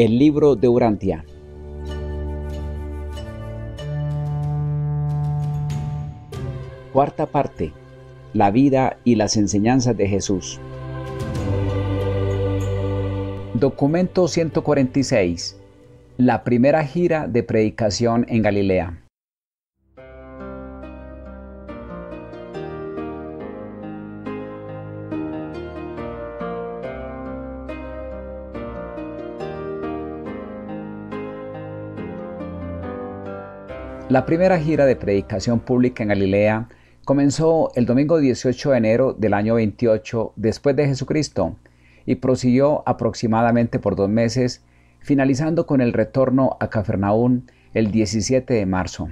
El libro de Urantia. Cuarta parte. La vida y las enseñanzas de Jesús. Documento 146. La primera gira de predicación en Galilea. La primera gira de predicación pública en Galilea comenzó el domingo 18 de enero del año 28 después de Jesucristo y prosiguió aproximadamente por dos meses, finalizando con el retorno a Cafarnaún el 17 de marzo.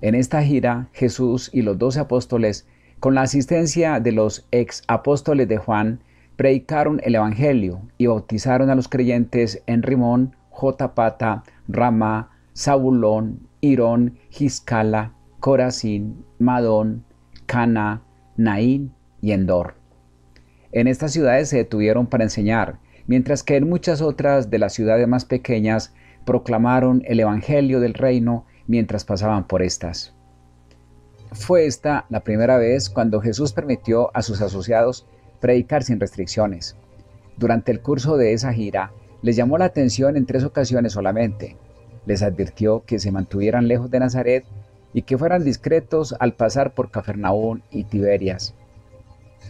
En esta gira, Jesús y los doce apóstoles, con la asistencia de los ex apóstoles de Juan, predicaron el Evangelio y bautizaron a los creyentes en Rimón, Jotapata, Rama, Zabulón, Irón, Giscala, Corazín, Madón, Cana, Naín y Endor. En estas ciudades se detuvieron para enseñar, mientras que en muchas otras de las ciudades más pequeñas proclamaron el Evangelio del Reino mientras pasaban por estas. Fue esta la primera vez cuando Jesús permitió a sus asociados predicar sin restricciones. Durante el curso de esa gira, les llamó la atención en tres ocasiones solamente, les advirtió que se mantuvieran lejos de Nazaret y que fueran discretos al pasar por Cafarnaún y Tiberias.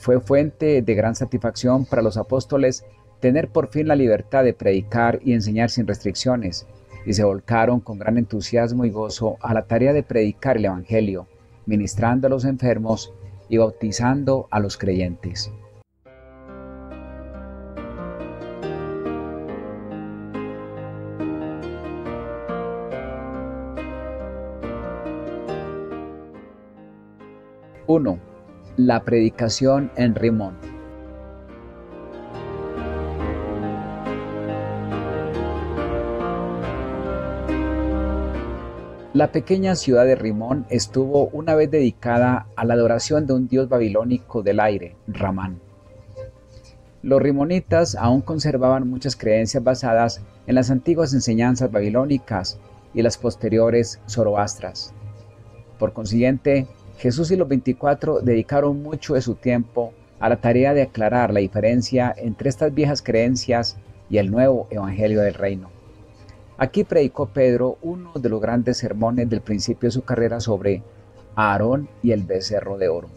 Fue fuente de gran satisfacción para los apóstoles tener por fin la libertad de predicar y enseñar sin restricciones, y se volcaron con gran entusiasmo y gozo a la tarea de predicar el Evangelio, ministrando a los enfermos y bautizando a los creyentes. 1. La predicación en Rimón. La pequeña ciudad de Rimón estuvo una vez dedicada a la adoración de un dios babilónico del aire, Ramán. Los rimonitas aún conservaban muchas creencias basadas en las antiguas enseñanzas babilónicas y las posteriores zoroastras. Por consiguiente, Jesús y los 24 dedicaron mucho de su tiempo a la tarea de aclarar la diferencia entre estas viejas creencias y el nuevo Evangelio del Reino. Aquí predicó Pedro uno de los grandes sermones del principio de su carrera sobre Aarón y el becerro de oro.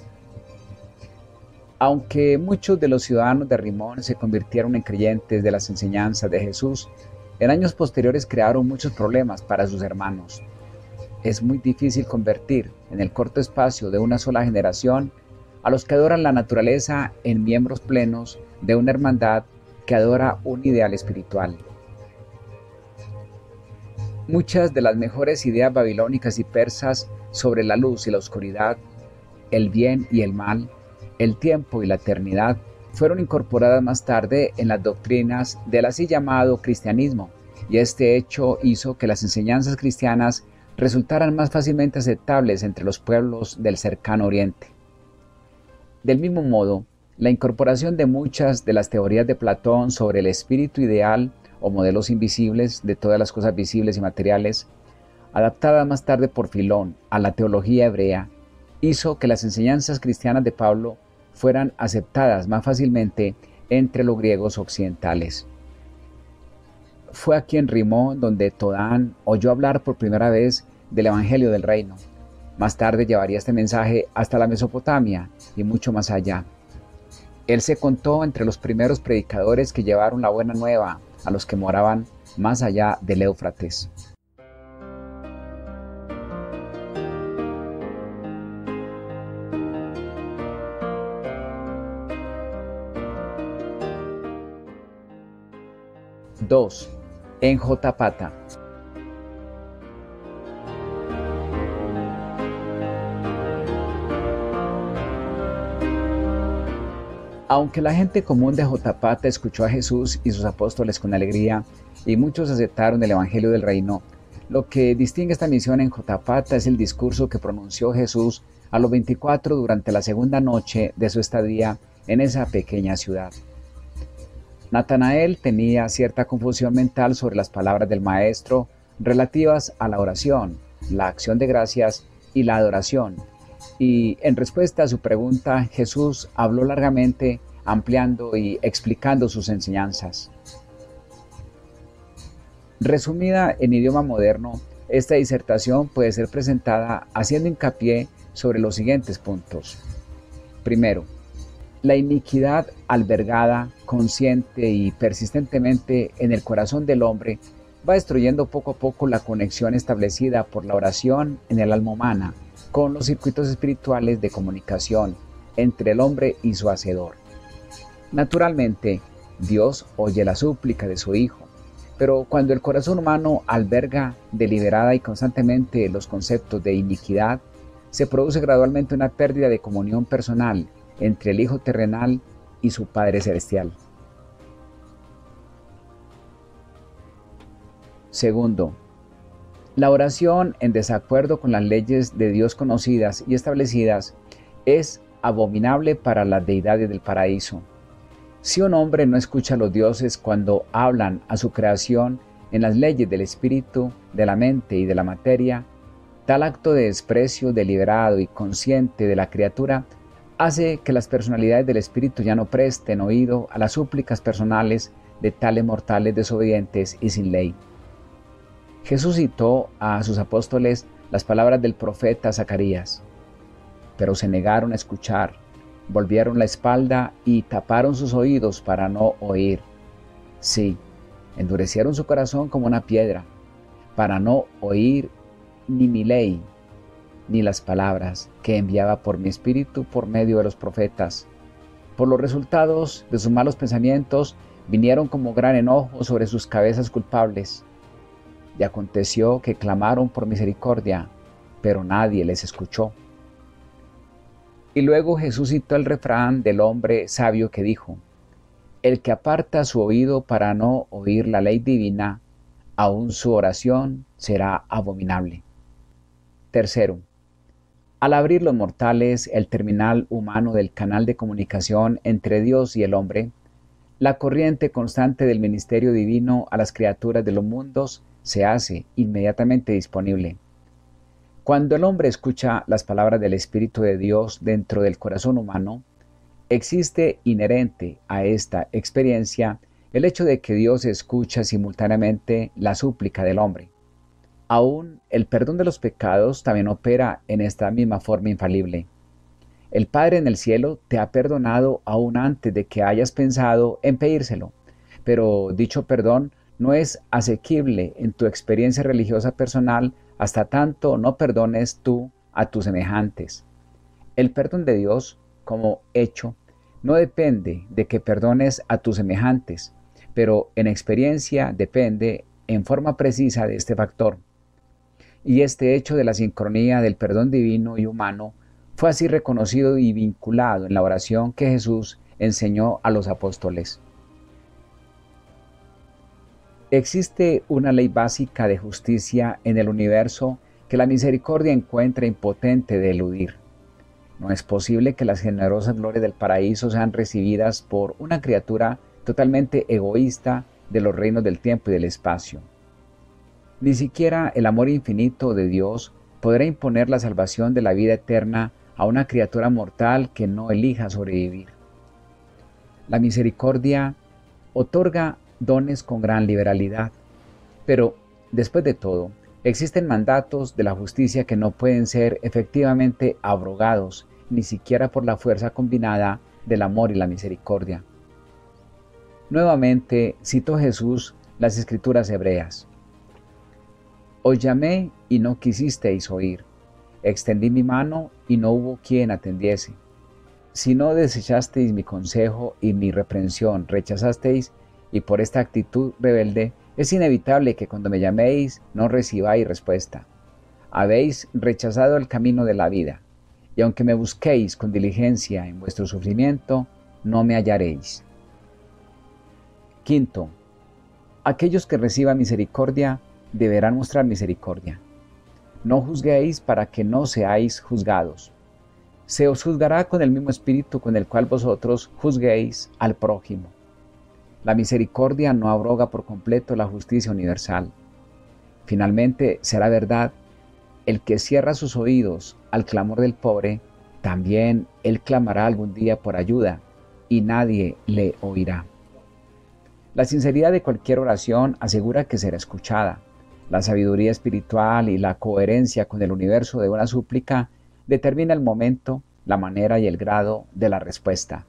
Aunque muchos de los ciudadanos de Rimón se convirtieron en creyentes de las enseñanzas de Jesús, en años posteriores crearon muchos problemas para sus hermanos, es muy difícil convertir en el corto espacio de una sola generación a los que adoran la naturaleza en miembros plenos de una hermandad que adora un ideal espiritual. Muchas de las mejores ideas babilónicas y persas sobre la luz y la oscuridad, el bien y el mal, el tiempo y la eternidad fueron incorporadas más tarde en las doctrinas del así llamado cristianismo, y este hecho hizo que las enseñanzas cristianas resultaran más fácilmente aceptables entre los pueblos del cercano oriente. Del mismo modo, la incorporación de muchas de las teorías de Platón sobre el espíritu ideal o modelos invisibles de todas las cosas visibles y materiales, adaptada más tarde por Filón a la teología hebrea, hizo que las enseñanzas cristianas de Pablo fueran aceptadas más fácilmente entre los griegos occidentales. Fue aquí en Rimón donde Todán oyó hablar por primera vez del Evangelio del Reino. Más tarde llevaría este mensaje hasta la Mesopotamia y mucho más allá. Él se contó entre los primeros predicadores que llevaron la buena nueva a los que moraban más allá del Éufrates. Dos en Jotapata. Aunque la gente común de Jotapata escuchó a Jesús y sus apóstoles con alegría, y muchos aceptaron el Evangelio del Reino, lo que distingue esta misión en Jotapata es el discurso que pronunció Jesús a los 24 durante la segunda noche de su estadía en esa pequeña ciudad. Natanael tenía cierta confusión mental sobre las palabras del Maestro relativas a la oración, la acción de gracias y la adoración. Y en respuesta a su pregunta, Jesús habló largamente, ampliando y explicando sus enseñanzas. Resumida en idioma moderno, esta disertación puede ser presentada haciendo hincapié sobre los siguientes puntos. Primero, la iniquidad albergada consciente y persistentemente en el corazón del hombre va destruyendo poco a poco la conexión establecida por la oración en el alma humana con los circuitos espirituales de comunicación entre el hombre y su Hacedor. Naturalmente, Dios oye la súplica de su Hijo, pero cuando el corazón humano alberga deliberada y constantemente los conceptos de iniquidad, se produce gradualmente una pérdida de comunión personal entre el Hijo terrenal y su Padre celestial. Segundo, la oración en desacuerdo con las leyes de Dios conocidas y establecidas es abominable para las deidades del paraíso. Si un hombre no escucha a los dioses cuando hablan a su creación en las leyes del espíritu, de la mente y de la materia, tal acto de desprecio deliberado y consciente de la criatura hace que las personalidades del espíritu ya no presten oído a las súplicas personales de tales mortales desobedientes y sin ley. Jesús citó a sus apóstoles las palabras del profeta Zacarías, pero se negaron a escuchar, volvieron la espalda y taparon sus oídos para no oír. Sí, endurecieron su corazón como una piedra, para no oír ni mi ley, ni las palabras que enviaba por mi espíritu por medio de los profetas. Por los resultados de sus malos pensamientos vinieron como gran enojo sobre sus cabezas culpables y aconteció que clamaron por misericordia, pero nadie les escuchó. Y luego Jesús citó el refrán del hombre sabio que dijo, El que aparta su oído para no oír la ley divina, aun su oración será abominable. Tercero, al abrir los mortales el terminal humano del canal de comunicación entre Dios y el hombre, la corriente constante del ministerio divino a las criaturas de los mundos se hace inmediatamente disponible. Cuando el hombre escucha las palabras del Espíritu de Dios dentro del corazón humano, existe inherente a esta experiencia el hecho de que Dios escucha simultáneamente la súplica del hombre. Aún el perdón de los pecados también opera en esta misma forma infalible. El Padre en el cielo te ha perdonado aún antes de que hayas pensado en pedírselo, pero dicho perdón no es asequible en tu experiencia religiosa personal hasta tanto no perdones tú a tus semejantes. El perdón de Dios, como hecho, no depende de que perdones a tus semejantes, pero en experiencia depende en forma precisa de este factor. Y este hecho de la sincronía del perdón divino y humano fue así reconocido y vinculado en la oración que Jesús enseñó a los apóstoles. Existe una ley básica de justicia en el universo que la misericordia encuentra impotente de eludir. No es posible que las generosas glorias del paraíso sean recibidas por una criatura totalmente egoísta de los reinos del tiempo y del espacio. Ni siquiera el amor infinito de Dios podrá imponer la salvación de la vida eterna a una criatura mortal que no elija sobrevivir. La misericordia otorga dones con gran liberalidad. Pero, después de todo, existen mandatos de la justicia que no pueden ser efectivamente abrogados, ni siquiera por la fuerza combinada del amor y la misericordia. Nuevamente citó Jesús las escrituras hebreas. Os llamé y no quisisteis oír. Extendí mi mano y no hubo quien atendiese. Si no desechasteis mi consejo y mi reprensión, rechazasteis y por esta actitud rebelde es inevitable que cuando me llaméis no recibáis respuesta. Habéis rechazado el camino de la vida, y aunque me busquéis con diligencia en vuestro sufrimiento, no me hallaréis. Quinto, aquellos que reciban misericordia deberán mostrar misericordia. No juzguéis para que no seáis juzgados. Se os juzgará con el mismo espíritu con el cual vosotros juzguéis al prójimo La misericordia no abroga por completo la justicia universal. Finalmente será verdad, el que cierra sus oídos al clamor del pobre, también él clamará algún día por ayuda y nadie le oirá. La sinceridad de cualquier oración asegura que será escuchada. La sabiduría espiritual y la coherencia con el universo de una súplica determina el momento, la manera y el grado de la respuesta.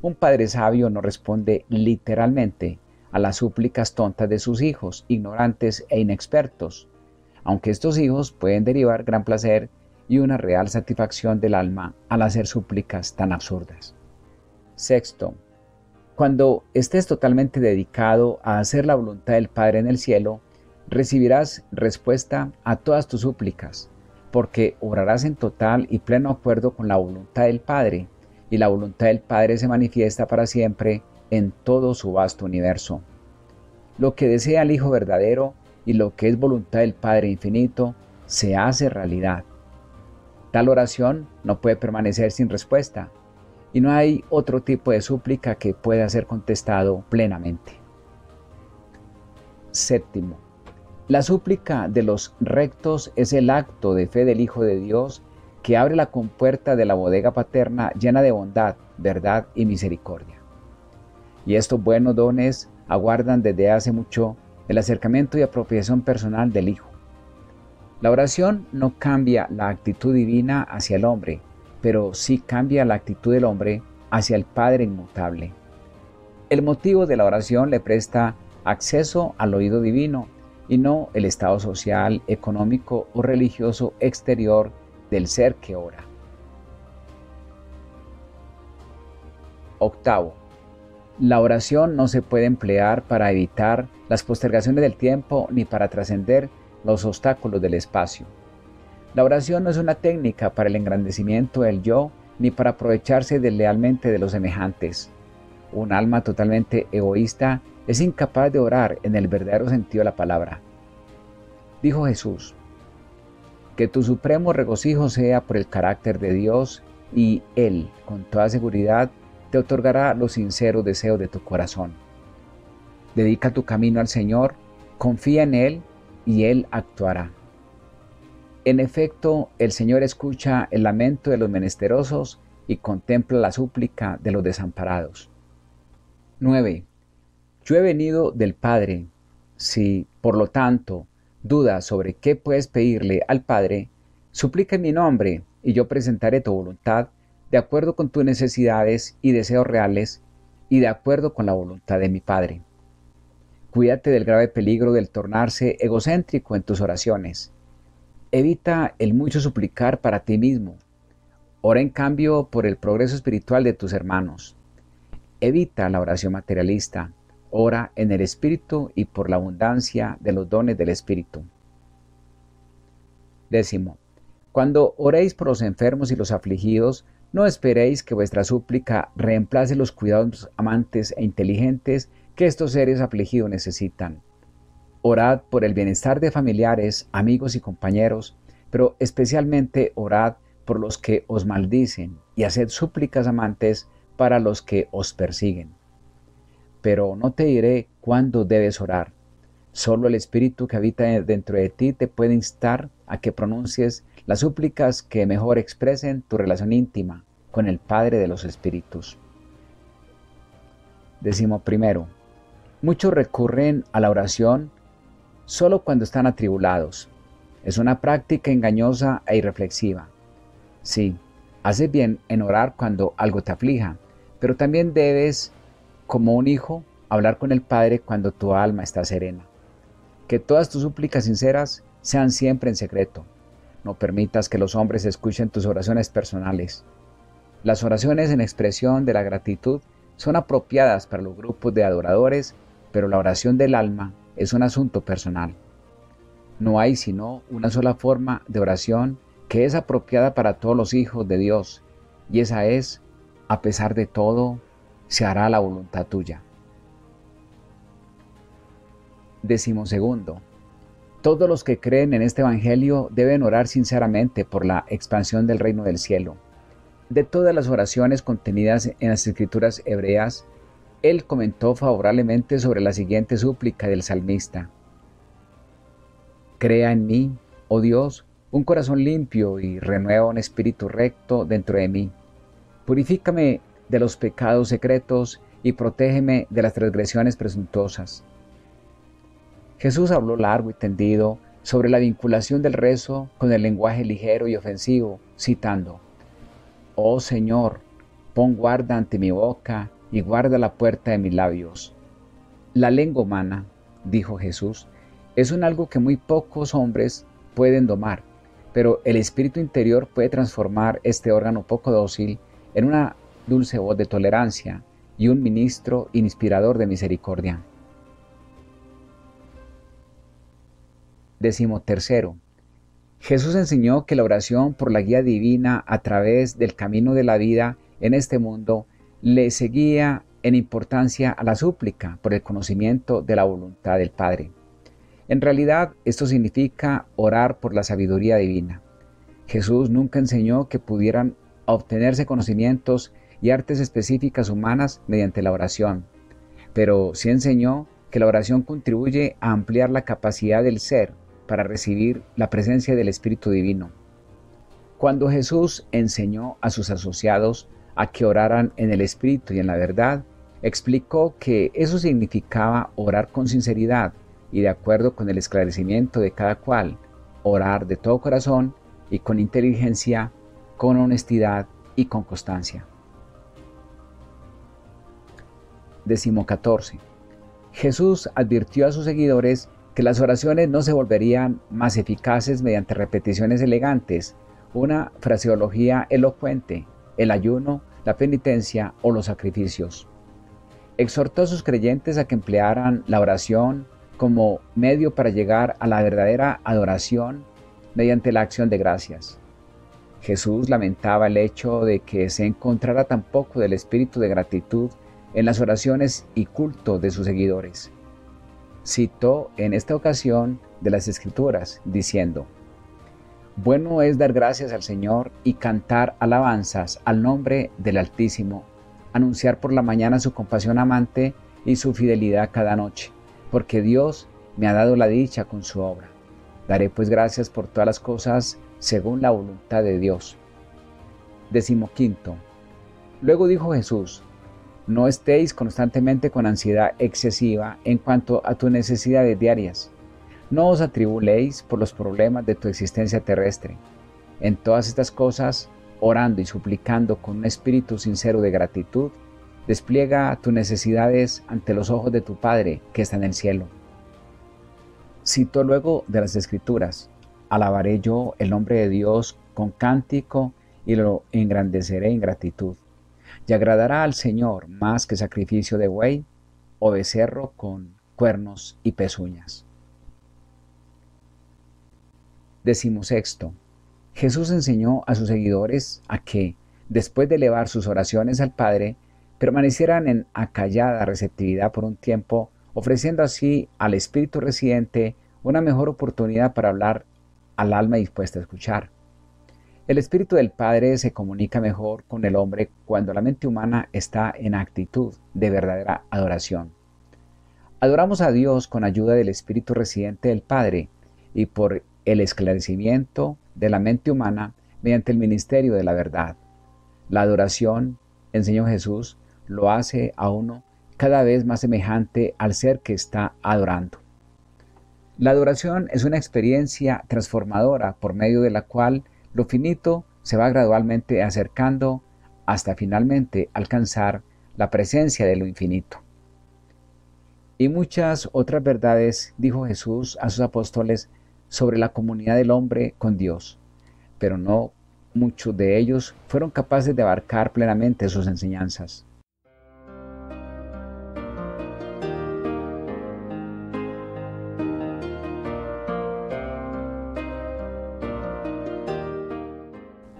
Un padre sabio no responde literalmente a las súplicas tontas de sus hijos, ignorantes e inexpertos, aunque estos hijos pueden derivar gran placer y una real satisfacción del alma al hacer súplicas tan absurdas. Sexto, cuando estés totalmente dedicado a hacer la voluntad del Padre en el cielo, recibirás respuesta a todas tus súplicas, porque obrarás en total y pleno acuerdo con la voluntad del Padre, y la voluntad del Padre se manifiesta para siempre en todo su vasto universo. Lo que desea el Hijo verdadero y lo que es voluntad del Padre infinito se hace realidad. Tal oración no puede permanecer sin respuesta, y no hay otro tipo de súplica que pueda ser contestado plenamente. Séptimo. La súplica de los rectos es el acto de fe del Hijo de Dios que abre la compuerta de la bodega paterna llena de bondad, verdad y misericordia. Y estos buenos dones aguardan desde hace mucho el acercamiento y apropiación personal del Hijo. La oración no cambia la actitud divina hacia el hombre, pero sí cambia la actitud del hombre hacia el Padre inmutable. El motivo de la oración le presta acceso al oído divino y no el estado social, económico o religioso exterior del ser que ora. Octavo. La oración no se puede emplear para evitar las postergaciones del tiempo ni para trascender los obstáculos del espacio. La oración no es una técnica para el engrandecimiento del yo ni para aprovecharse deslealmente de los semejantes. Un alma totalmente egoísta es incapaz de orar en el verdadero sentido de la palabra. Dijo Jesús, que tu supremo regocijo sea por el carácter de Dios y Él, con toda seguridad, te otorgará los sinceros deseos de tu corazón. Dedica tu camino al Señor, confía en Él y Él actuará. En efecto, el Señor escucha el lamento de los menesterosos y contempla la súplica de los desamparados. 9. Yo he venido del Padre. Si, por lo tanto, dudas sobre qué puedes pedirle al Padre, suplica en mi nombre y yo presentaré tu voluntad de acuerdo con tus necesidades y deseos reales y de acuerdo con la voluntad de mi Padre. Cuídate del grave peligro del tornarse egocéntrico en tus oraciones Evita el mucho suplicar para ti mismo. Ora en cambio por el progreso espiritual de tus hermanos. Evita la oración materialista. Ora en el Espíritu y por la abundancia de los dones del Espíritu. Décimo. Cuando oréis por los enfermos y los afligidos, no esperéis que vuestra súplica reemplace los cuidados amantes e inteligentes que estos seres afligidos necesitan. Orad por el bienestar de familiares, amigos y compañeros, pero especialmente orad por los que os maldicen y haced súplicas amantes para los que os persiguen. Pero no te diré cuándo debes orar. Solo el Espíritu que habita dentro de ti te puede instar a que pronuncies las súplicas que mejor expresen tu relación íntima con el Padre de los Espíritus. Decimo primero, muchos recurren a la oración solo cuando están atribulados. Es una práctica engañosa e irreflexiva. Sí, haces bien en orar cuando algo te aflija, pero también debes, como un hijo, hablar con el Padre cuando tu alma está serena. Que todas tus súplicas sinceras sean siempre en secreto. No permitas que los hombres escuchen tus oraciones personales. Las oraciones en expresión de la gratitud son apropiadas para los grupos de adoradores, pero la oración del alma es un asunto personal. No hay sino una sola forma de oración que es apropiada para todos los hijos de Dios, y esa es, a pesar de todo, se hará la voluntad tuya. Decimos segundo, todos los que creen en este Evangelio deben orar sinceramente por la expansión del reino del cielo. De todas las oraciones contenidas en las escrituras hebreas, él comentó favorablemente sobre la siguiente súplica del salmista. Crea en mí, oh Dios, un corazón limpio y renueva un espíritu recto dentro de mí. Purifícame de los pecados secretos y protégeme de las transgresiones presuntuosas. Jesús habló largo y tendido sobre la vinculación del rezo con el lenguaje ligero y ofensivo, citando, Oh Señor, pon guarda ante mi boca y guarda la puerta de mis labios. La lengua humana, dijo Jesús, es un algo que muy pocos hombres pueden domar, pero el espíritu interior puede transformar este órgano poco dócil en una dulce voz de tolerancia y un ministro inspirador de misericordia. Décimo tercero. Jesús enseñó que la oración por la guía divina a través del camino de la vida en este mundo le seguía en importancia a la súplica por el conocimiento de la voluntad del Padre. En realidad, esto significa orar por la sabiduría divina. Jesús nunca enseñó que pudieran obtenerse conocimientos y artes específicas humanas mediante la oración, pero sí enseñó que la oración contribuye a ampliar la capacidad del ser para recibir la presencia del Espíritu Divino. Cuando Jesús enseñó a sus asociados a que oraran en el Espíritu y en la verdad, explicó que eso significaba orar con sinceridad y de acuerdo con el esclarecimiento de cada cual, orar de todo corazón y con inteligencia, con honestidad y con constancia. 14. Jesús advirtió a sus seguidores que las oraciones no se volverían más eficaces mediante repeticiones elegantes, una fraseología elocuente, el ayuno, la penitencia o los sacrificios. Exhortó a sus creyentes a que emplearan la oración como medio para llegar a la verdadera adoración mediante la acción de gracias. Jesús lamentaba el hecho de que se encontrara tan poco del espíritu de gratitud en las oraciones y culto de sus seguidores. Citó en esta ocasión de las Escrituras, diciendo, Bueno es dar gracias al Señor y cantar alabanzas al nombre del Altísimo, anunciar por la mañana su compasión amante y su fidelidad cada noche, porque Dios me ha dado la dicha con su obra. Daré pues gracias por todas las cosas según la voluntad de Dios. Decimo quinto. Luego dijo Jesús, no estéis constantemente con ansiedad excesiva en cuanto a tus necesidades diarias. No os atribuléis por los problemas de tu existencia terrestre. En todas estas cosas, orando y suplicando con un espíritu sincero de gratitud, despliega tus necesidades ante los ojos de tu Padre que está en el cielo. Cito luego de las Escrituras, alabaré yo el nombre de Dios con cántico y lo engrandeceré en gratitud y agradará al Señor más que sacrificio de buey o becerro con cuernos y pezuñas. sexto. Jesús enseñó a sus seguidores a que, después de elevar sus oraciones al Padre, permanecieran en acallada receptividad por un tiempo, ofreciendo así al Espíritu residente una mejor oportunidad para hablar al alma dispuesta a escuchar. El Espíritu del Padre se comunica mejor con el hombre cuando la mente humana está en actitud de verdadera adoración. Adoramos a Dios con ayuda del Espíritu residente del Padre y por el esclarecimiento de la mente humana mediante el ministerio de la verdad. La adoración, enseñó Jesús, lo hace a uno cada vez más semejante al ser que está adorando. La adoración es una experiencia transformadora por medio de la cual lo finito se va gradualmente acercando hasta finalmente alcanzar la presencia de lo infinito. Y muchas otras verdades dijo Jesús a sus apóstoles sobre la comunidad del hombre con Dios, pero no muchos de ellos fueron capaces de abarcar plenamente sus enseñanzas.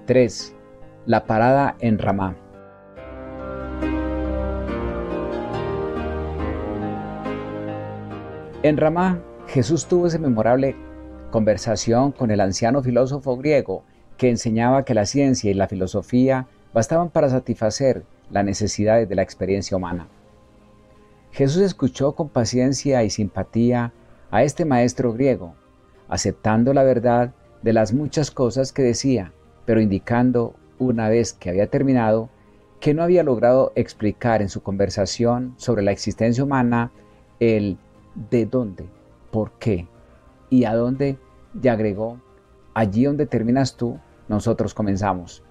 3. La parada en Ramá. En Ramá, Jesús tuvo esa memorable conversación con el anciano filósofo griego que enseñaba que la ciencia y la filosofía bastaban para satisfacer las necesidades de la experiencia humana. Jesús escuchó con paciencia y simpatía a este maestro griego, aceptando la verdad de las muchas cosas que decía, pero indicando, una vez que había terminado, que no había logrado explicar en su conversación sobre la existencia humana el de dónde, por qué y a dónde, y agregó, allí donde terminas tú, nosotros comenzamos.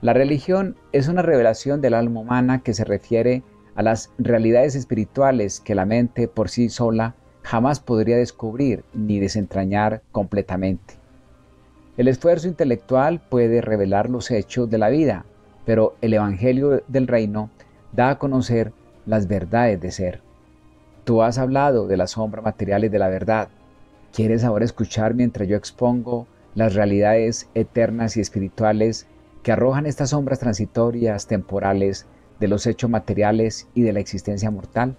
La religión es una revelación del alma humana que se refiere a las realidades espirituales que la mente por sí sola jamás podría descubrir ni desentrañar completamente. El esfuerzo intelectual puede revelar los hechos de la vida, pero el Evangelio del Reino da a conocer las verdades de ser. Tú has hablado de las sombras materiales de la verdad. ¿Quieres ahora escuchar mientras yo expongo las realidades eternas y espirituales que arrojan estas sombras transitorias, temporales, de los hechos materiales y de la existencia mortal?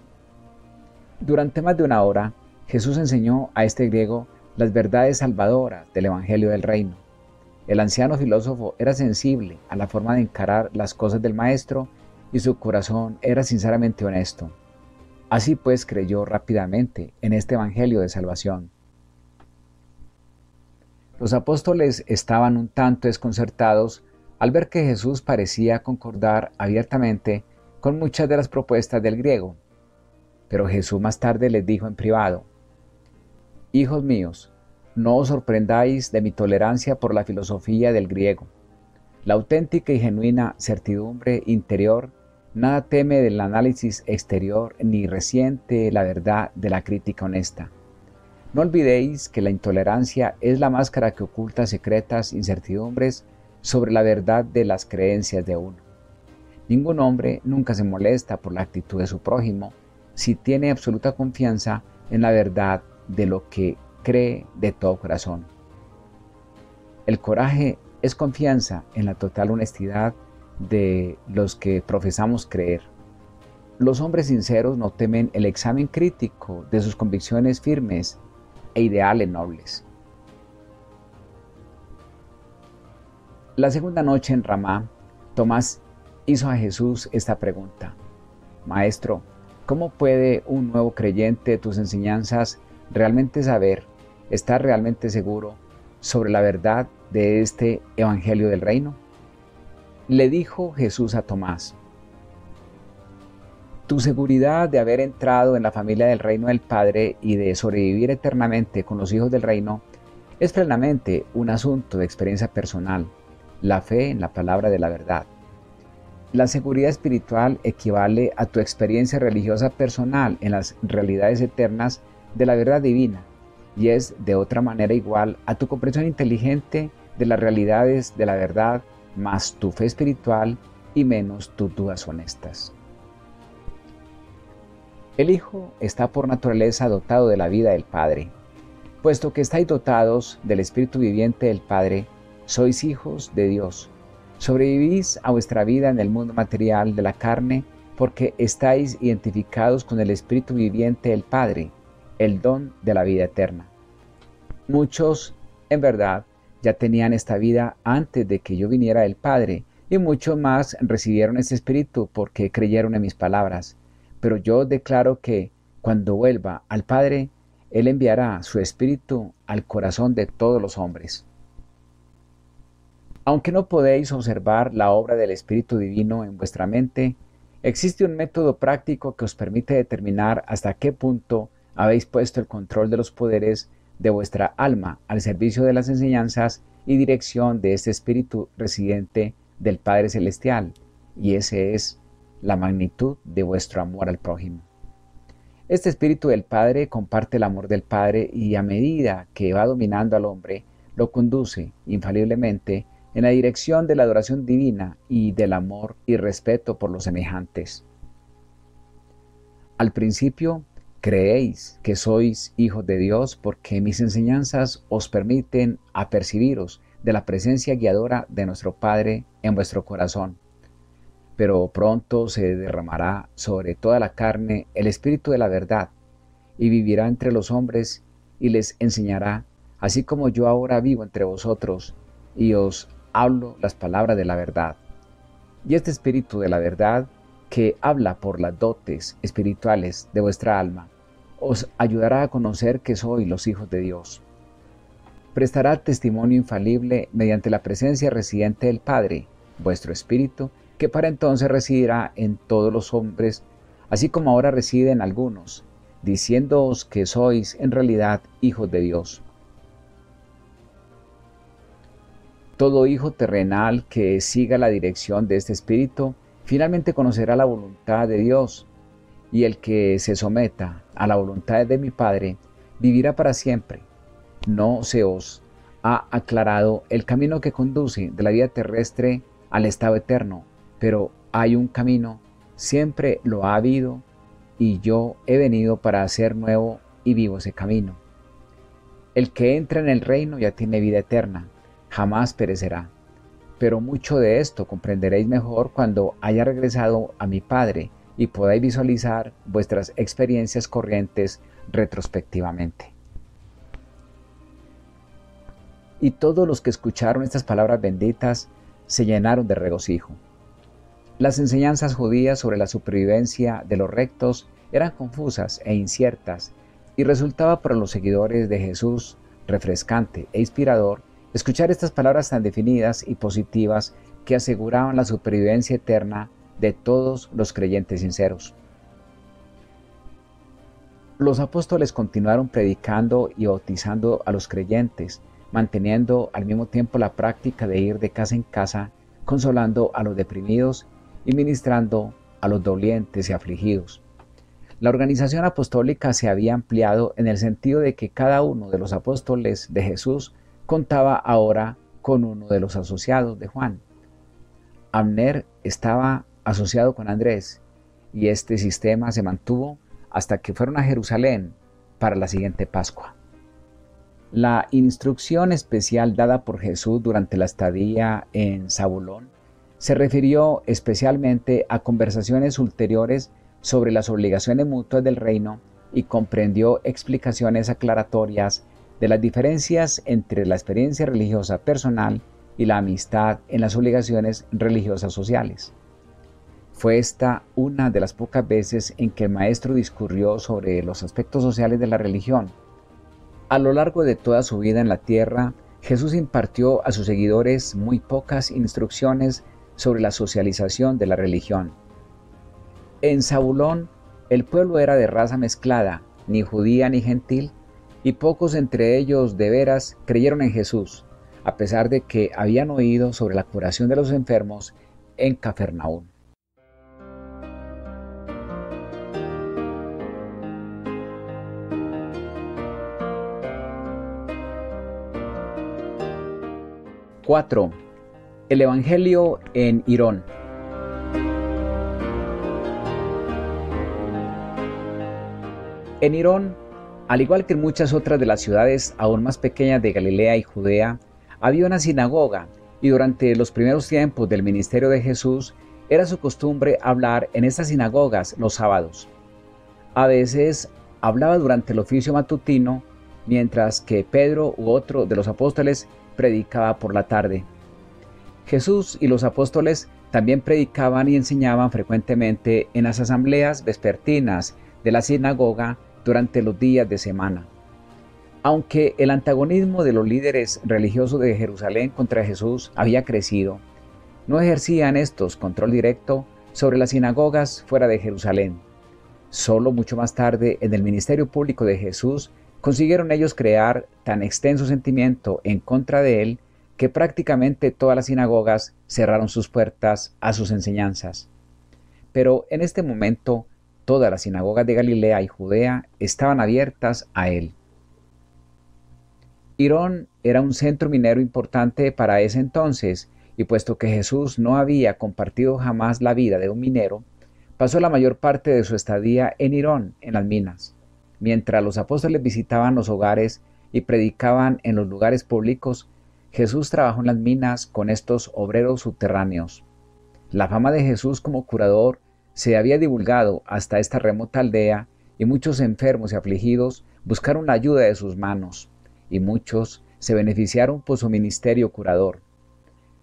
Durante más de una hora, Jesús enseñó a este griego las verdades salvadoras del Evangelio del Reino. El anciano filósofo era sensible a la forma de encarar las cosas del Maestro y su corazón era sinceramente honesto. Así pues creyó rápidamente en este Evangelio de salvación. Los apóstoles estaban un tanto desconcertados al ver que Jesús parecía concordar abiertamente con muchas de las propuestas del griego. Pero Jesús más tarde les dijo en privado, Hijos míos, no os sorprendáis de mi tolerancia por la filosofía del griego. La auténtica y genuina certidumbre interior nada teme del análisis exterior ni resiente la verdad de la crítica honesta. No olvidéis que la intolerancia es la máscara que oculta secretas incertidumbres sobre la verdad de las creencias de uno. Ningún hombre nunca se molesta por la actitud de su prójimo si tiene absoluta confianza en la verdad de lo que cree de todo corazón. El coraje es confianza en la total honestidad de los que profesamos creer. Los hombres sinceros no temen el examen crítico de sus convicciones firmes e ideales nobles. La segunda noche en Ramá, Tomás hizo a Jesús esta pregunta. Maestro, ¿cómo puede un nuevo creyente tus enseñanzas realmente saber, estar realmente seguro sobre la verdad de este Evangelio del Reino? Le dijo Jesús a Tomás, tu seguridad de haber entrado en la familia del reino del Padre y de sobrevivir eternamente con los hijos del reino es plenamente un asunto de experiencia personal, la fe en la palabra de la verdad. La seguridad espiritual equivale a tu experiencia religiosa personal en las realidades eternas de la verdad divina y es de otra manera igual a tu comprensión inteligente de las realidades de la verdad más tu fe espiritual y menos tus dudas honestas. El Hijo está por naturaleza dotado de la vida del Padre. Puesto que estáis dotados del Espíritu viviente del Padre, sois hijos de Dios. Sobrevivís a vuestra vida en el mundo material de la carne porque estáis identificados con el Espíritu viviente del Padre, el don de la vida eterna. Muchos, en verdad, ya tenían esta vida antes de que yo viniera del Padre, y muchos más recibieron ese Espíritu porque creyeron en mis palabras pero yo declaro que cuando vuelva al Padre, Él enviará su Espíritu al corazón de todos los hombres. Aunque no podéis observar la obra del Espíritu Divino en vuestra mente, existe un método práctico que os permite determinar hasta qué punto habéis puesto el control de los poderes de vuestra alma al servicio de las enseñanzas y dirección de este Espíritu residente del Padre Celestial, y ese es la magnitud de vuestro amor al prójimo. Este Espíritu del Padre comparte el amor del Padre y a medida que va dominando al hombre, lo conduce infaliblemente en la dirección de la adoración divina y del amor y respeto por los semejantes. Al principio, creéis que sois hijos de Dios porque mis enseñanzas os permiten apercibiros de la presencia guiadora de nuestro Padre en vuestro corazón pero pronto se derramará sobre toda la carne el Espíritu de la verdad, y vivirá entre los hombres y les enseñará, así como yo ahora vivo entre vosotros, y os hablo las palabras de la verdad. Y este Espíritu de la verdad que habla por las dotes espirituales de vuestra alma, os ayudará a conocer que sois los hijos de Dios. Prestará testimonio infalible mediante la presencia residente del Padre, vuestro Espíritu, que para entonces residirá en todos los hombres, así como ahora reside en algunos, diciéndoos que sois en realidad hijos de Dios. Todo hijo terrenal que siga la dirección de este Espíritu finalmente conocerá la voluntad de Dios, y el que se someta a la voluntad de mi Padre vivirá para siempre. No se os ha aclarado el camino que conduce de la vida terrestre al estado eterno, pero hay un camino, siempre lo ha habido, y yo he venido para hacer nuevo y vivo ese camino. El que entra en el reino ya tiene vida eterna, jamás perecerá pero mucho de esto comprenderéis mejor cuando haya regresado a mi Padre y podáis visualizar vuestras experiencias corrientes retrospectivamente. Y todos los que escucharon estas palabras benditas se llenaron de regocijo. Las enseñanzas judías sobre la supervivencia de los rectos eran confusas e inciertas y resultaba para los seguidores de Jesús refrescante e inspirador Escuchar estas palabras tan definidas y positivas que aseguraban la supervivencia eterna de todos los creyentes sinceros. Los apóstoles continuaron predicando y bautizando a los creyentes, manteniendo al mismo tiempo la práctica de ir de casa en casa, consolando a los deprimidos y ministrando a los dolientes y afligidos. La organización apostólica se había ampliado en el sentido de que cada uno de los apóstoles de Jesús contaba ahora con uno de los asociados de Juan. Amner estaba asociado con Andrés y este sistema se mantuvo hasta que fueron a Jerusalén para la siguiente Pascua. La instrucción especial dada por Jesús durante la estadía en Zabulón se refirió especialmente a conversaciones ulteriores sobre las obligaciones mutuas del reino y comprendió explicaciones aclaratorias de las diferencias entre la experiencia religiosa personal y la amistad en las obligaciones religiosas sociales. Fue esta una de las pocas veces en que el maestro discurrió sobre los aspectos sociales de la religión. A lo largo de toda su vida en la tierra, Jesús impartió a sus seguidores muy pocas instrucciones sobre la socialización de la religión. En Zabulón, el pueblo era de raza mezclada, ni judía ni gentil, y pocos entre ellos de veras creyeron en Jesús, a pesar de que habían oído sobre la curación de los enfermos en Cafarnaúm. ¡4! El Evangelio en Irón. En Irón al igual que en muchas otras de las ciudades aún más pequeñas de Galilea y Judea, había una sinagoga y durante los primeros tiempos del ministerio de Jesús era su costumbre hablar en estas sinagogas los sábados. A veces hablaba durante el oficio matutino, mientras que Pedro u otro de los apóstoles predicaba por la tarde. Jesús y los apóstoles también predicaban y enseñaban frecuentemente en las asambleas vespertinas de la sinagoga durante los días de semana. Aunque el antagonismo de los líderes religiosos de Jerusalén contra Jesús había crecido, no ejercían estos control directo sobre las sinagogas fuera de Jerusalén. Solo mucho más tarde, en el ministerio público de Jesús, consiguieron ellos crear tan extenso sentimiento en contra de él que prácticamente todas las sinagogas cerraron sus puertas a sus enseñanzas. Pero en este momento Todas las sinagogas de Galilea y Judea estaban abiertas a él. Irón era un centro minero importante para ese entonces, y puesto que Jesús no había compartido jamás la vida de un minero, pasó la mayor parte de su estadía en Irón, en las minas. Mientras los apóstoles visitaban los hogares y predicaban en los lugares públicos, Jesús trabajó en las minas con estos obreros subterráneos. La fama de Jesús como curador se había divulgado hasta esta remota aldea y muchos enfermos y afligidos buscaron la ayuda de sus manos, y muchos se beneficiaron por su ministerio curador.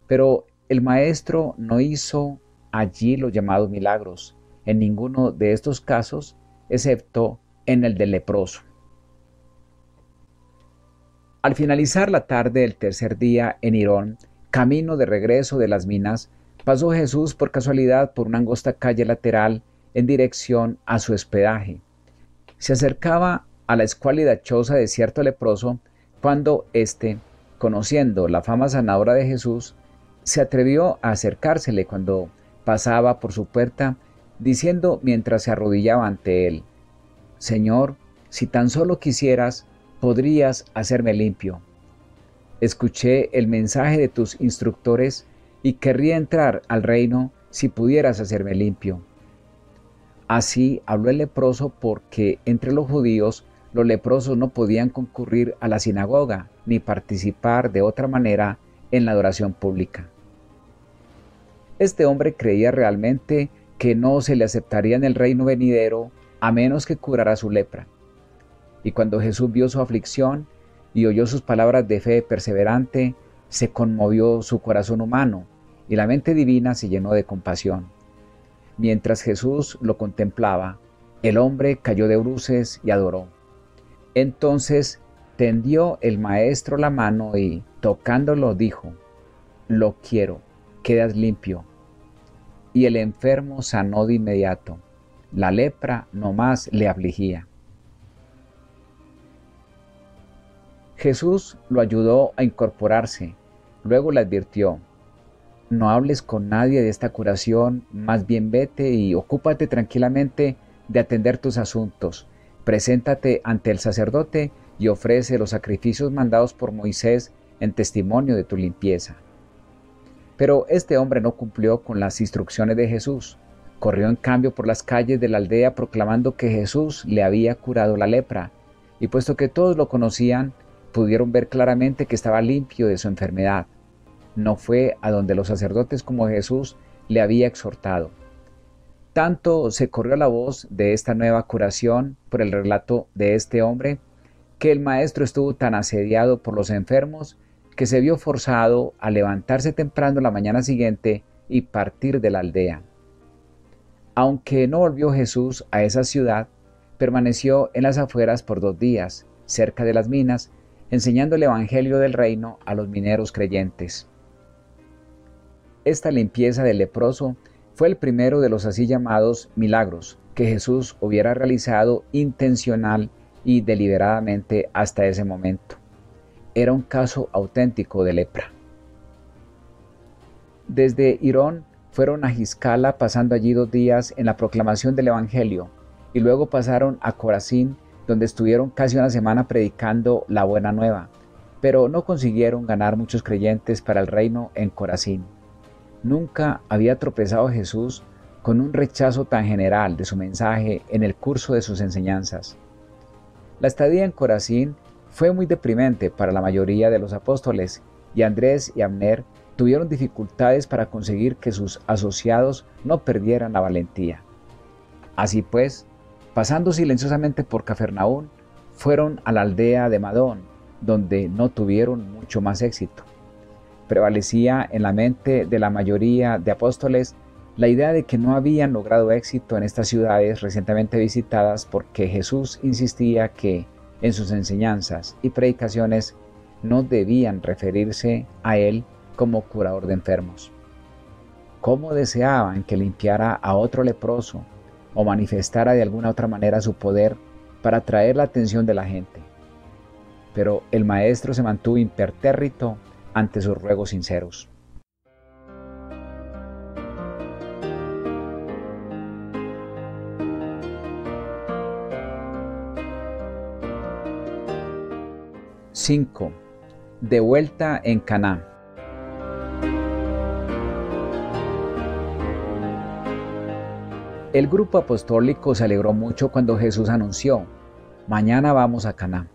Pero el maestro no hizo allí los llamados milagros, en ninguno de estos casos, excepto en el del leproso. Al finalizar la tarde del tercer día en Irón, camino de regreso de las minas, pasó Jesús por casualidad por una angosta calle lateral en dirección a su hospedaje. Se acercaba a la escuálida choza de cierto leproso cuando éste, conociendo la fama sanadora de Jesús, se atrevió a acercársele cuando pasaba por su puerta, diciendo mientras se arrodillaba ante él, Señor, si tan solo quisieras, podrías hacerme limpio. Escuché el mensaje de tus instructores y querría entrar al reino si pudieras hacerme limpio. Así habló el leproso porque entre los judíos los leprosos no podían concurrir a la sinagoga ni participar de otra manera en la adoración pública. Este hombre creía realmente que no se le aceptaría en el reino venidero a menos que curara su lepra. Y cuando Jesús vio su aflicción y oyó sus palabras de fe perseverante, se conmovió su corazón humano y la mente divina se llenó de compasión. Mientras Jesús lo contemplaba, el hombre cayó de bruces y adoró. Entonces tendió el maestro la mano y, tocándolo, dijo, Lo quiero, quedas limpio. Y el enfermo sanó de inmediato. La lepra no más le afligía. Jesús lo ayudó a incorporarse. Luego le advirtió, no hables con nadie de esta curación, más bien vete y ocúpate tranquilamente de atender tus asuntos. Preséntate ante el sacerdote y ofrece los sacrificios mandados por Moisés en testimonio de tu limpieza. Pero este hombre no cumplió con las instrucciones de Jesús. Corrió en cambio por las calles de la aldea proclamando que Jesús le había curado la lepra, y puesto que todos lo conocían, pudieron ver claramente que estaba limpio de su enfermedad no fue a donde los sacerdotes como Jesús le había exhortado. Tanto se corrió la voz de esta nueva curación por el relato de este hombre, que el maestro estuvo tan asediado por los enfermos que se vio forzado a levantarse temprano la mañana siguiente y partir de la aldea. Aunque no volvió Jesús a esa ciudad, permaneció en las afueras por dos días, cerca de las minas, enseñando el Evangelio del reino a los mineros creyentes. Esta limpieza del leproso fue el primero de los así llamados milagros que Jesús hubiera realizado intencional y deliberadamente hasta ese momento. Era un caso auténtico de lepra. Desde Irón fueron a Giscala pasando allí dos días en la proclamación del Evangelio y luego pasaron a Corazín donde estuvieron casi una semana predicando la buena nueva, pero no consiguieron ganar muchos creyentes para el reino en Corazín. Nunca había tropezado Jesús con un rechazo tan general de su mensaje en el curso de sus enseñanzas. La estadía en Corazín fue muy deprimente para la mayoría de los apóstoles y Andrés y Abner tuvieron dificultades para conseguir que sus asociados no perdieran la valentía. Así pues, pasando silenciosamente por Cafarnaún, fueron a la aldea de Madón, donde no tuvieron mucho más éxito prevalecía en la mente de la mayoría de apóstoles la idea de que no habían logrado éxito en estas ciudades recientemente visitadas porque Jesús insistía que en sus enseñanzas y predicaciones no debían referirse a Él como curador de enfermos. ¿Cómo deseaban que limpiara a otro leproso o manifestara de alguna otra manera su poder para atraer la atención de la gente? Pero el maestro se mantuvo impertérrito ante sus ruegos sinceros. ¡5! De vuelta en Caná. El grupo apostólico se alegró mucho cuando Jesús anunció, mañana vamos a Caná.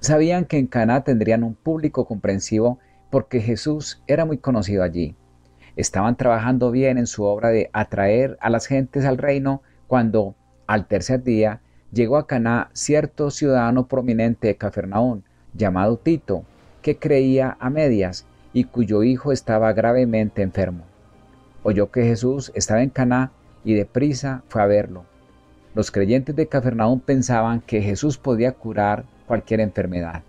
Sabían que en Caná tendrían un público comprensivo porque Jesús era muy conocido allí. Estaban trabajando bien en su obra de atraer a las gentes al reino cuando, al tercer día, llegó a Caná cierto ciudadano prominente de Cafarnaún, llamado Tito, que creía a medias y cuyo hijo estaba gravemente enfermo. oyó que Jesús estaba en Caná y deprisa fue a verlo. Los creyentes de Cafarnaúm pensaban que Jesús podía curar cualquier enfermedad.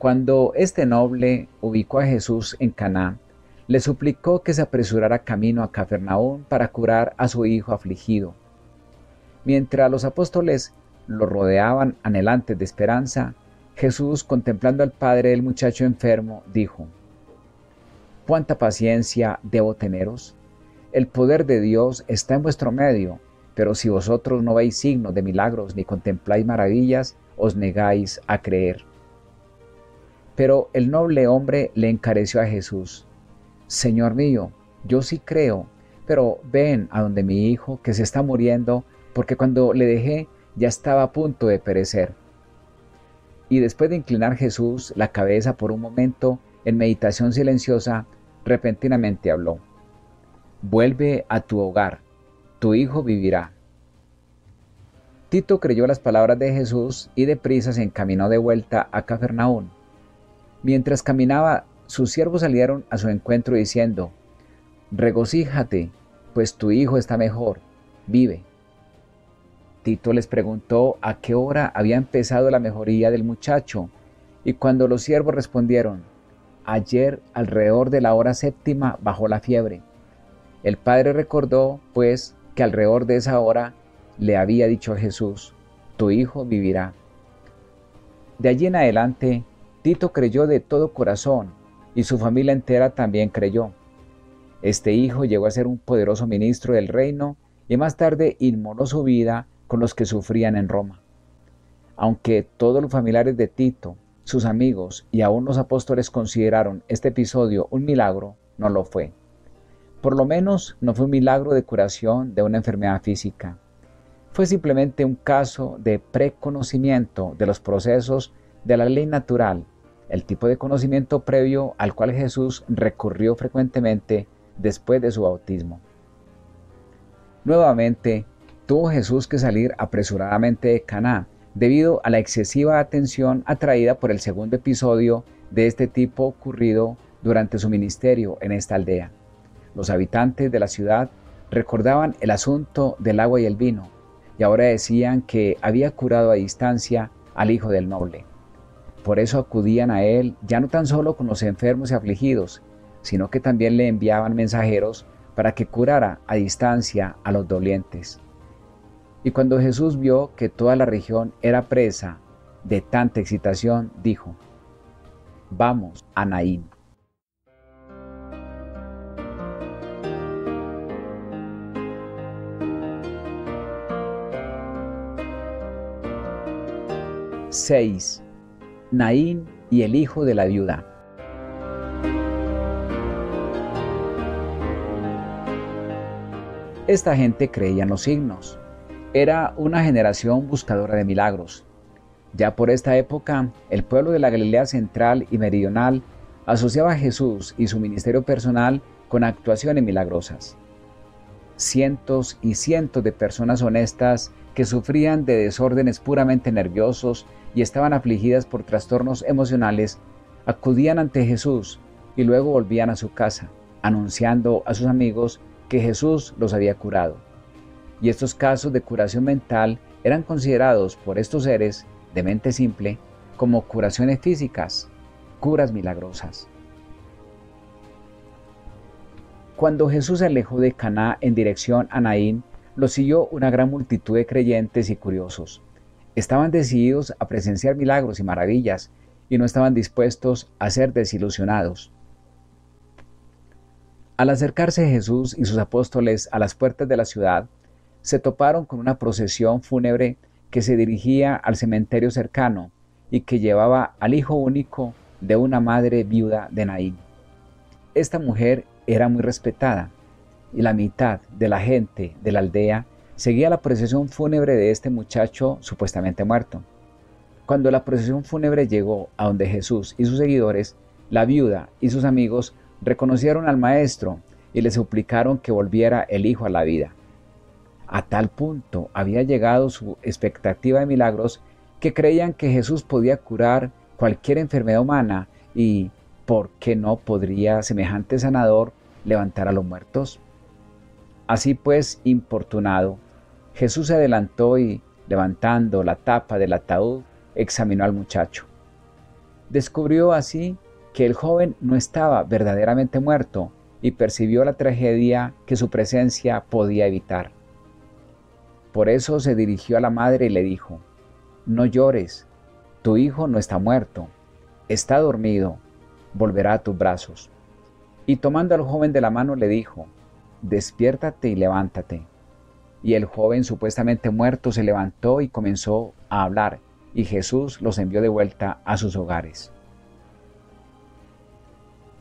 Cuando este noble ubicó a Jesús en Caná, le suplicó que se apresurara camino a Cafarnaúm para curar a su hijo afligido. Mientras los apóstoles lo rodeaban anhelantes de esperanza, Jesús, contemplando al padre del muchacho enfermo, dijo, ¿Cuánta paciencia debo teneros? El poder de Dios está en vuestro medio, pero si vosotros no veis signos de milagros ni contempláis maravillas, os negáis a creer. Pero el noble hombre le encareció a Jesús, Señor mío, yo sí creo, pero ven a donde mi hijo, que se está muriendo, porque cuando le dejé ya estaba a punto de perecer. Y después de inclinar Jesús la cabeza por un momento en meditación silenciosa, repentinamente habló. Vuelve a tu hogar, tu hijo vivirá. Tito creyó las palabras de Jesús y deprisa se encaminó de vuelta a Cafarnaún. Mientras caminaba, sus siervos salieron a su encuentro diciendo, Regocíjate, pues tu hijo está mejor, vive. Tito les preguntó a qué hora había empezado la mejoría del muchacho, y cuando los siervos respondieron, ayer alrededor de la hora séptima bajó la fiebre. El padre recordó, pues, que alrededor de esa hora le había dicho a Jesús, tu hijo vivirá. De allí en adelante, Tito creyó de todo corazón y su familia entera también creyó. Este hijo llegó a ser un poderoso ministro del reino y más tarde inmoló su vida con los que sufrían en Roma. Aunque todos los familiares de Tito, sus amigos y aún los apóstoles consideraron este episodio un milagro, no lo fue. Por lo menos no fue un milagro de curación de una enfermedad física. Fue simplemente un caso de preconocimiento de los procesos de la ley natural, el tipo de conocimiento previo al cual Jesús recurrió frecuentemente después de su bautismo. Nuevamente, tuvo Jesús que salir apresuradamente de Caná debido a la excesiva atención atraída por el segundo episodio de este tipo ocurrido durante su ministerio en esta aldea. Los habitantes de la ciudad recordaban el asunto del agua y el vino, y ahora decían que había curado a distancia al hijo del noble. Por eso acudían a él ya no tan solo con los enfermos y afligidos, sino que también le enviaban mensajeros para que curara a distancia a los dolientes. Y cuando Jesús vio que toda la región era presa de tanta excitación, dijo, Vamos a Naín. 6. Naín y el hijo de la viuda. Esta gente creía en los signos. Era una generación buscadora de milagros. Ya por esta época, el pueblo de la Galilea central y meridional asociaba a Jesús y su ministerio personal con actuaciones milagrosas. Cientos y cientos de personas honestas que sufrían de desórdenes puramente nerviosos y estaban afligidas por trastornos emocionales, acudían ante Jesús y luego volvían a su casa, anunciando a sus amigos que Jesús los había curado. Y estos casos de curación mental eran considerados por estos seres de mente simple como curaciones físicas, curas milagrosas. Cuando Jesús se alejó de Caná en dirección a Naín, lo siguió una gran multitud de creyentes y curiosos. Estaban decididos a presenciar milagros y maravillas y no estaban dispuestos a ser desilusionados. Al acercarse Jesús y sus apóstoles a las puertas de la ciudad, se toparon con una procesión fúnebre que se dirigía al cementerio cercano y que llevaba al hijo único de una madre viuda de Naín. Esta mujer era muy respetada y la mitad de la gente de la aldea seguía la procesión fúnebre de este muchacho supuestamente muerto. Cuando la procesión fúnebre llegó a donde Jesús y sus seguidores, la viuda y sus amigos reconocieron al maestro y le suplicaron que volviera el hijo a la vida. A tal punto había llegado su expectativa de milagros que creían que Jesús podía curar cualquier enfermedad humana y, ¿por qué no podría semejante sanador levantar a los muertos? Así pues, importunado, Jesús se adelantó y, levantando la tapa del ataúd, examinó al muchacho. Descubrió así que el joven no estaba verdaderamente muerto y percibió la tragedia que su presencia podía evitar. Por eso se dirigió a la madre y le dijo, No llores, tu hijo no está muerto, está dormido, volverá a tus brazos. Y tomando al joven de la mano le dijo, Despiértate y levántate. Y el joven supuestamente muerto se levantó y comenzó a hablar, y Jesús los envió de vuelta a sus hogares.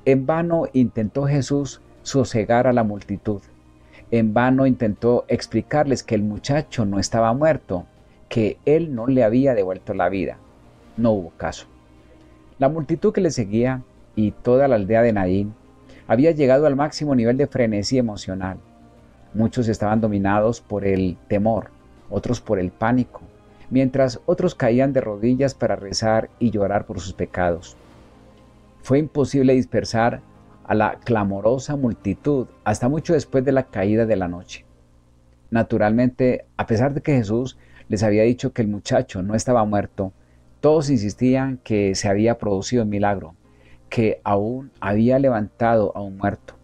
En vano intentó Jesús sosegar a la multitud. En vano intentó explicarles que el muchacho no estaba muerto, que él no le había devuelto la vida. No hubo caso. La multitud que le seguía y toda la aldea de Naín había llegado al máximo nivel de frenesí emocional. Muchos estaban dominados por el temor, otros por el pánico, mientras otros caían de rodillas para rezar y llorar por sus pecados. Fue imposible dispersar a la clamorosa multitud hasta mucho después de la caída de la noche. Naturalmente, a pesar de que Jesús les había dicho que el muchacho no estaba muerto, todos insistían que se había producido un milagro, que aún había levantado a un muerto.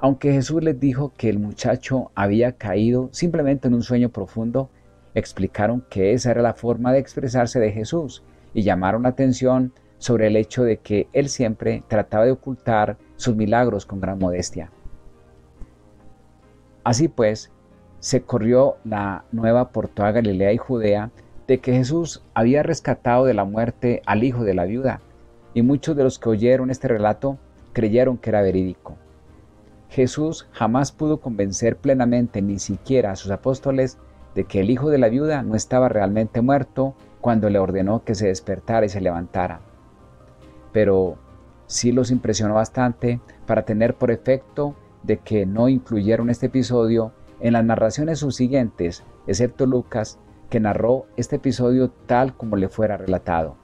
Aunque Jesús les dijo que el muchacho había caído simplemente en un sueño profundo, explicaron que esa era la forma de expresarse de Jesús y llamaron la atención sobre el hecho de que él siempre trataba de ocultar sus milagros con gran modestia. Así pues, se corrió la nueva por toda Galilea y Judea de que Jesús había rescatado de la muerte al hijo de la viuda, y muchos de los que oyeron este relato creyeron que era verídico. Jesús jamás pudo convencer plenamente ni siquiera a sus apóstoles de que el hijo de la viuda no estaba realmente muerto cuando le ordenó que se despertara y se levantara pero sí los impresionó bastante para tener por efecto de que no incluyeron este episodio en las narraciones subsiguientes, excepto Lucas, que narró este episodio tal como le fuera relatado.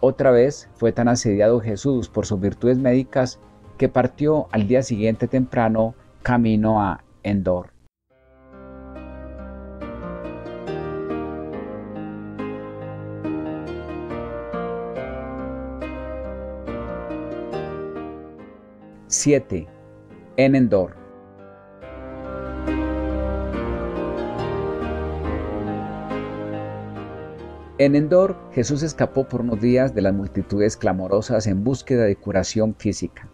Otra vez fue tan asediado Jesús por sus virtudes médicas que partió al día siguiente temprano camino a Endor. 7. En Endor. En Endor, Jesús escapó por unos días de las multitudes clamorosas en búsqueda de curación física.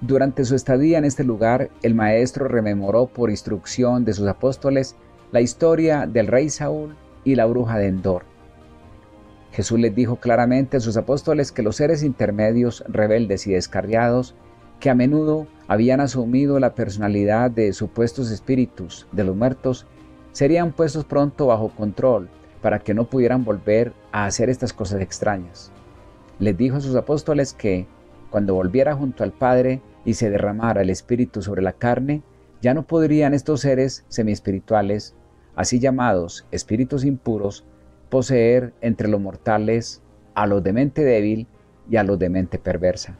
Durante su estadía en este lugar, el maestro rememoró por instrucción de sus apóstoles la historia del rey Saúl y la bruja de Endor. Jesús les dijo claramente a sus apóstoles que los seres intermedios, rebeldes y descarriados que a menudo habían asumido la personalidad de supuestos espíritus de los muertos, serían puestos pronto bajo control para que no pudieran volver a hacer estas cosas extrañas. Les dijo a sus apóstoles que, cuando volviera junto al Padre y se derramara el Espíritu sobre la carne, ya no podrían estos seres semiespirituales, así llamados espíritus impuros, poseer entre los mortales a los de mente débil y a los de mente perversa.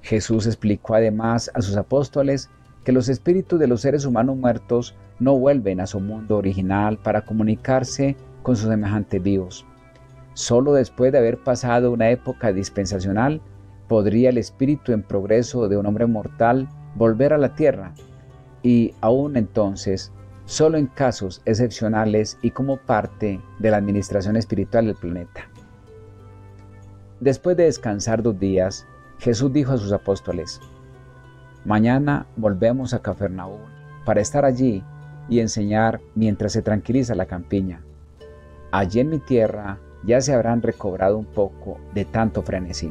Jesús explicó además a sus apóstoles que los espíritus de los seres humanos muertos no vuelven a su mundo original para comunicarse con sus semejantes vivos. Solo después de haber pasado una época dispensacional podría el espíritu en progreso de un hombre mortal volver a la tierra y aún entonces, solo en casos excepcionales y como parte de la administración espiritual del planeta. Después de descansar dos días, Jesús dijo a sus apóstoles, Mañana volvemos a Cafarnaúm para estar allí y enseñar mientras se tranquiliza la campiña. Allí en mi tierra ya se habrán recobrado un poco de tanto frenesí.